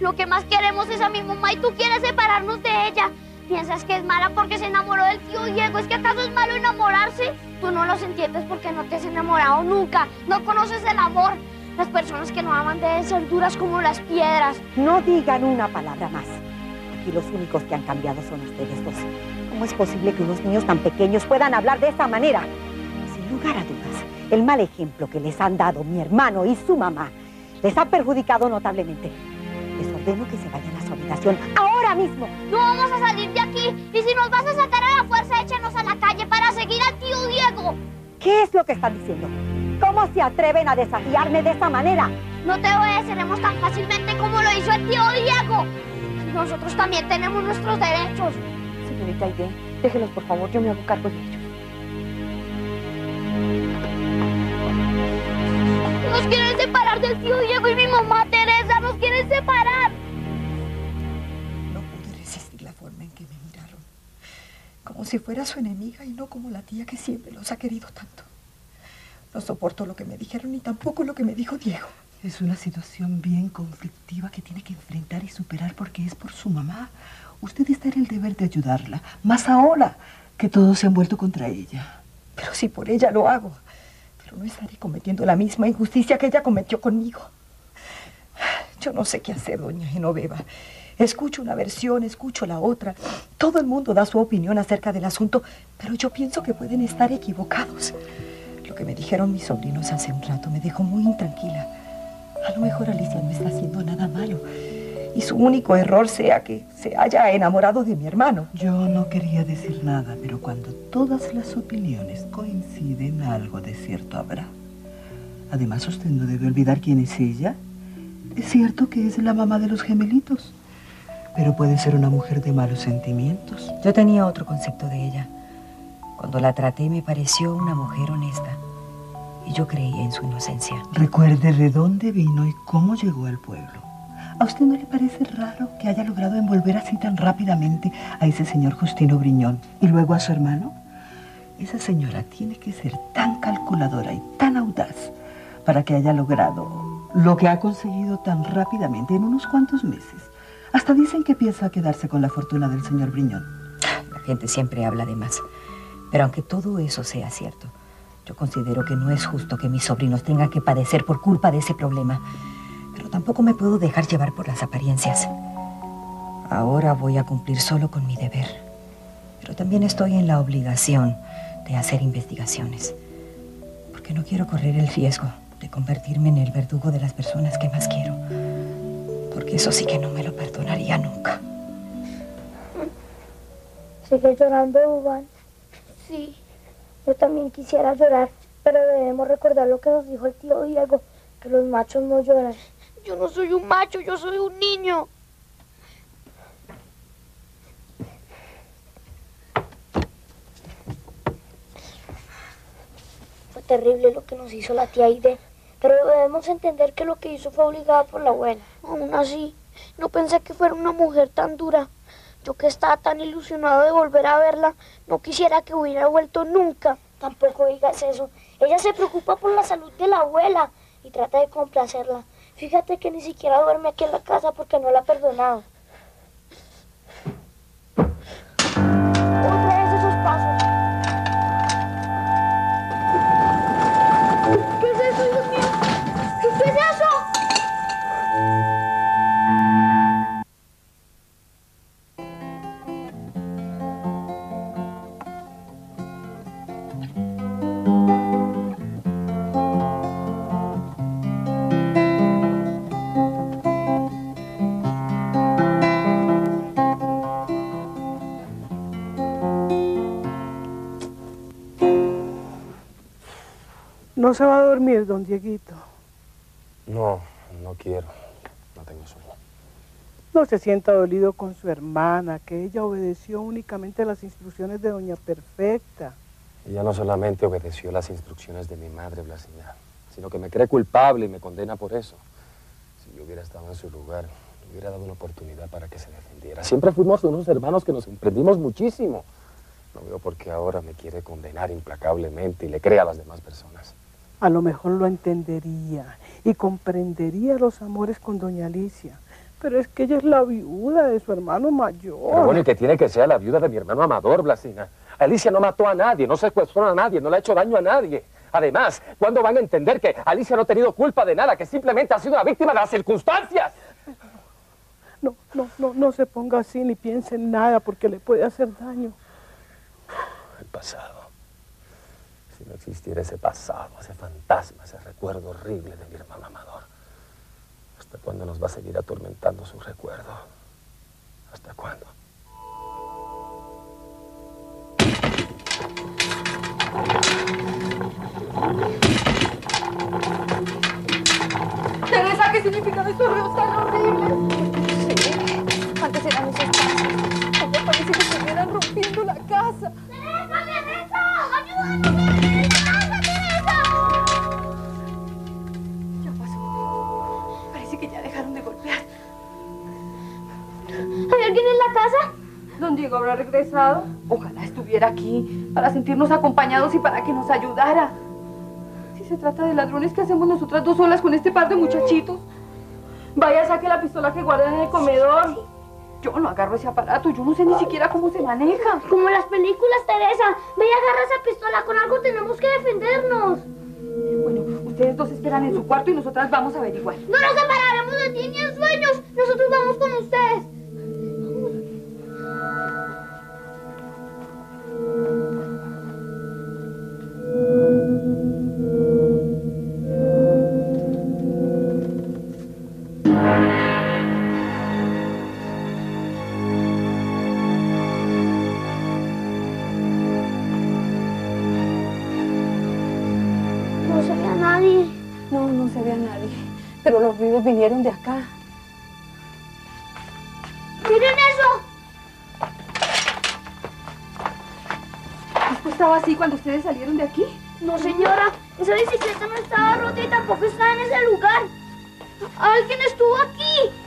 Lo que más queremos es a mi mamá y tú quieres separarnos de ella. ¿Piensas que es mala porque se enamoró del tío Diego? ¿Es que acaso es malo enamorarse? Tú no los entiendes porque no te has enamorado nunca. No conoces el amor. Las personas que no aman deben ser duras como las piedras. No digan una palabra más. Aquí los únicos que han cambiado son ustedes dos. ¿Cómo es posible que unos niños tan pequeños puedan hablar de esta manera? Sin lugar a dudas, el mal ejemplo que les han dado mi hermano y su mamá les ha perjudicado notablemente. Les ordeno que se vayan a su habitación ahora mismo. No vamos a salir de aquí. Y si nos vas a sacar a la fuerza, échenos a la calle para seguir al tío Diego. ¿Qué es lo que están diciendo? ¿Cómo se atreven a desafiarme de esta manera? No te obedeceremos tan fácilmente como lo hizo el tío Diego. Nosotros también tenemos nuestros derechos. Señorita Aide, déjelos por favor, yo me hago cargo de ellos. Nos quieren separar del tío Diego y mi mamá Teresa, nos quieren separar. Forma en que me miraron. Como si fuera su enemiga y no como la tía que siempre los ha querido tanto. No soporto lo que me dijeron ni tampoco lo que me dijo Diego. Es una situación bien conflictiva que tiene que enfrentar y superar porque es por su mamá. Usted está en el deber de ayudarla, más ahora que todos se han vuelto contra ella. Pero si por ella lo hago, pero no estaré cometiendo la misma injusticia que ella cometió conmigo. Yo no sé qué hacer, doña Genoveva. Escucho una versión, escucho la otra. Todo el mundo da su opinión acerca del asunto, pero yo pienso que pueden estar equivocados. Lo que me dijeron mis sobrinos hace un rato me dejó muy intranquila. A lo mejor Alicia no está haciendo nada malo. Y su único error sea que se haya enamorado de mi hermano. Yo no quería decir nada, pero cuando todas las opiniones coinciden, algo de cierto habrá. Además, usted no debe olvidar quién es ella. Es cierto que es la mamá de los gemelitos, pero puede ser una mujer de malos sentimientos. Yo tenía otro concepto de ella. Cuando la traté me pareció una mujer honesta. Y yo creí en su inocencia. Recuerde de dónde vino y cómo llegó al pueblo. ¿A usted no le parece raro que haya logrado envolver así tan rápidamente a ese señor Justino Briñón y luego a su hermano? Esa señora tiene que ser tan calculadora y tan audaz para que haya logrado lo que ha conseguido tan rápidamente en unos cuantos meses. Hasta dicen que piensa quedarse con la fortuna del señor Briñón. La gente siempre habla de más. Pero aunque todo eso sea cierto, yo considero que no es justo que mis sobrinos tengan que padecer por culpa de ese problema. Pero tampoco me puedo dejar llevar por las apariencias. Ahora voy a cumplir solo con mi deber. Pero también estoy en la obligación de hacer investigaciones. Porque no quiero correr el riesgo de convertirme en el verdugo de las personas que más quiero. Eso sí que no me lo perdonaría nunca. ¿Sigue llorando, Iván? Sí. Yo también quisiera llorar, pero debemos recordar lo que nos dijo el tío Diego, que los machos no lloran. Yo no soy un macho, yo soy un niño. Fue terrible lo que nos hizo la tía Aide, pero debemos entender que lo que hizo fue obligada por la abuela. Aún así, no pensé que fuera una mujer tan dura. Yo que estaba tan ilusionado de volver a verla, no quisiera que hubiera vuelto nunca. Tampoco digas eso. Ella se preocupa por la salud de la abuela y trata de complacerla. Fíjate que ni siquiera duerme aquí en la casa porque no la ha perdonado. No se va a dormir, don Dieguito. No, no quiero. No tengo sueño. No se sienta dolido con su hermana, que ella obedeció únicamente las instrucciones de doña Perfecta. Ella no solamente obedeció las instrucciones de mi madre, Blasina, sino que me cree culpable y me condena por eso. Si yo hubiera estado en su lugar, le hubiera dado una oportunidad para que se defendiera. Siempre fuimos unos hermanos que nos emprendimos muchísimo. No veo por qué ahora me quiere condenar implacablemente y le cree a las demás personas. A lo mejor lo entendería y comprendería los amores con doña Alicia. Pero es que ella es la viuda de su hermano mayor. Pero bueno, ¿y que tiene que ser la viuda de mi hermano Amador, Blasina? Alicia no mató a nadie, no secuestró a nadie, no le ha hecho daño a nadie. Además, ¿cuándo van a entender que Alicia no ha tenido culpa de nada, que simplemente ha sido una víctima de las circunstancias? No, no, no, no se ponga así ni piense en nada porque le puede hacer daño. El pasado. Si no existiera ese pasado, ese fantasma, ese recuerdo horrible de mi hermano Amador. ¿Hasta cuándo nos va a seguir atormentando su recuerdo? ¿Hasta cuándo? Teresa, ¿qué significan estos ruidos tan horribles? Sí, antes eran esos pasos. Ahora parece que se estuvieran rompiendo la casa. ¡Teresa, Teresa! ¡Ayúdanos, Don Diego habrá regresado. Ojalá estuviera aquí para sentirnos acompañados y para que nos ayudara. Si se trata de ladrones, ¿qué hacemos nosotras dos solas con este par de muchachitos? Vaya, saque la pistola que guardan en el comedor. Yo no agarro ese aparato, yo no sé ni siquiera cómo se maneja. Como en las películas, Teresa. Ve y agarra esa pistola. Con algo tenemos que defendernos. Bueno, ustedes dos esperan en su cuarto y nosotras vamos a averiguar. No nos separaremos de ti ni en sueños. Nosotros vamos con ustedes. Pero los ruidos vinieron de acá. ¡Miren eso! ¿Esto estaba así cuando ustedes salieron de aquí? No, señora. Esa bicicleta no estaba rota y tampoco está en ese lugar. Alguien estuvo aquí.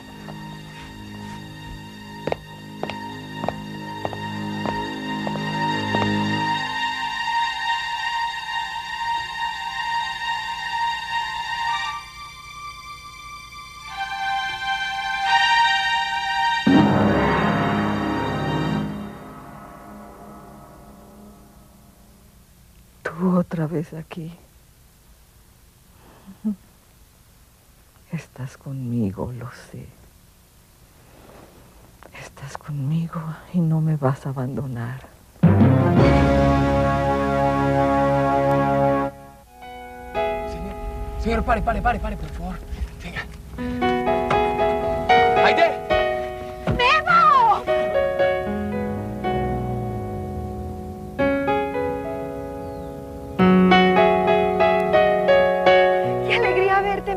Otra vez aquí. Estás conmigo, lo sé. Estás conmigo y no me vas a abandonar. Señor, señor, pare, pare, pare, pare, por favor. Venga. ¡Aide!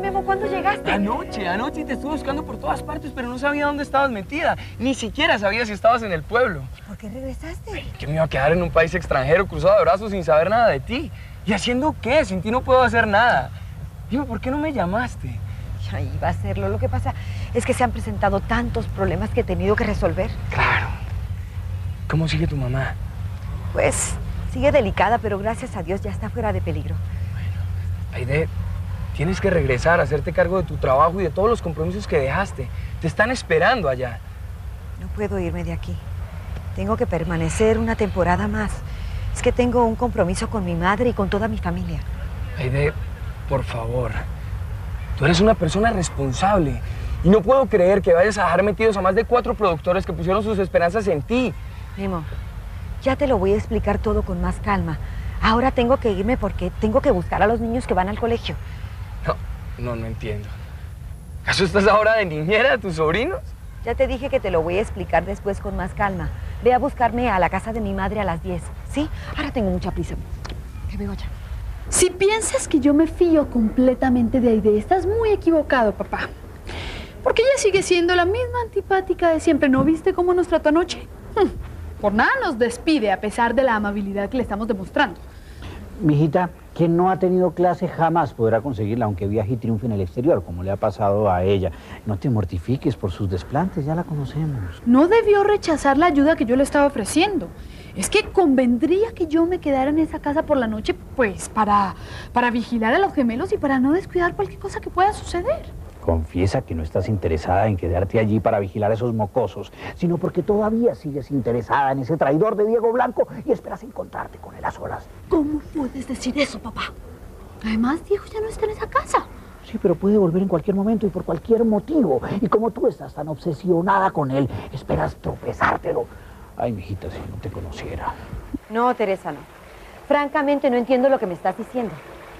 Memo! ¿Cuándo llegaste? Anoche, anoche te estuve buscando por todas partes, pero no sabía dónde estabas metida. Ni siquiera sabía si estabas en el pueblo. ¿Por qué regresaste? Que me iba a quedar en un país extranjero, cruzado de brazos, sin saber nada de ti. ¿Y haciendo qué? Sin ti no puedo hacer nada. Dime, ¿por qué no me llamaste? Ya iba a hacerlo. Lo que pasa es que se han presentado tantos problemas que he tenido que resolver. Claro. ¿Cómo sigue tu mamá? Pues sigue delicada, pero gracias a Dios ya está fuera de peligro. Aide, tienes que regresar, hacerte cargo de tu trabajo y de todos los compromisos que dejaste. Te están esperando allá. No puedo irme de aquí. Tengo que permanecer una temporada más. Es que tengo un compromiso con mi madre y con toda mi familia. Aide, por favor. Tú eres una persona responsable. Y no puedo creer que vayas a dejar metidos a más de cuatro productores que pusieron sus esperanzas en ti. Memo, ya te lo voy a explicar todo con más calma. Ahora tengo que irme porque tengo que buscar a los niños que van al colegio. No, no, no entiendo. ¿Acaso estás ahora de niñera de tus sobrinos? Ya te dije que te lo voy a explicar después con más calma. Ve a buscarme a la casa de mi madre a las 10. ¿Sí? Ahora tengo mucha prisa. Te veo ya. Si piensas que yo me fío completamente de Aide, estás muy equivocado, papá. Porque ella sigue siendo la misma antipática de siempre. ¿No viste cómo nos trató anoche? Hmm, Por nada nos despide a pesar de la amabilidad que le estamos demostrando. Mijita, quien no ha tenido clase jamás podrá conseguirla, aunque viaje y triunfe en el exterior, como le ha pasado a ella. No te mortifiques por sus desplantes, ya la conocemos. No debió rechazar la ayuda que yo le estaba ofreciendo. Es que convendría que yo me quedara en esa casa por la noche, pues, para, para vigilar a los gemelos y para no descuidar cualquier cosa que pueda suceder. Confiesa que no estás interesada en quedarte allí para vigilar a esos mocosos, sino porque todavía sigues interesada en ese traidor de Diego Blanco y esperas encontrarte con él a solas. ¿Cómo puedes decir eso, papá? Además, Diego ya no está en esa casa. Sí, pero puede volver en cualquier momento y por cualquier motivo. Y como tú estás tan obsesionada con él, esperas tropezártelo. Ay, mijita, si no te conociera. No, Teresa, no. Francamente no entiendo lo que me estás diciendo.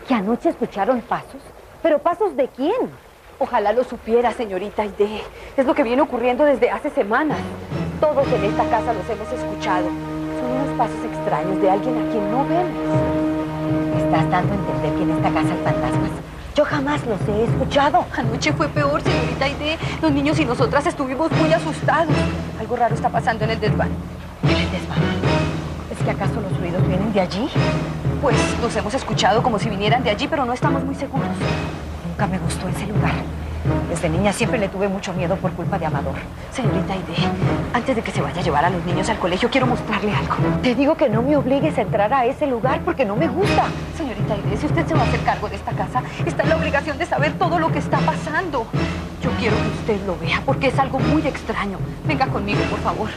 ¿Que anoche escucharon pasos? ¿Pero pasos de quién? Ojalá lo supiera, señorita Aide. Es lo que viene ocurriendo desde hace semanas. Todos en esta casa los hemos escuchado. Son unos pasos extraños de alguien a quien no vemos. ¿Me estás dando a entender que en esta casa hay fantasmas? Yo jamás los he escuchado. Anoche fue peor, señorita Aide. Los niños y nosotras estuvimos muy asustados. Algo raro está pasando en el desván. ¿En el desván? ¿Es que acaso los ruidos vienen de allí? Pues los hemos escuchado como si vinieran de allí, pero no estamos muy seguros. Nunca me gustó ese lugar. Desde niña siempre le tuve mucho miedo por culpa de Amador. Señorita Aide, antes de que se vaya a llevar a los niños al colegio, quiero mostrarle algo. Te digo que no me obligues a entrar a ese lugar porque no me gusta. Señorita Aide, si usted se va a hacer cargo de esta casa, está en la obligación de saber todo lo que está pasando. Yo quiero que usted lo vea porque es algo muy extraño. Venga conmigo, por favor.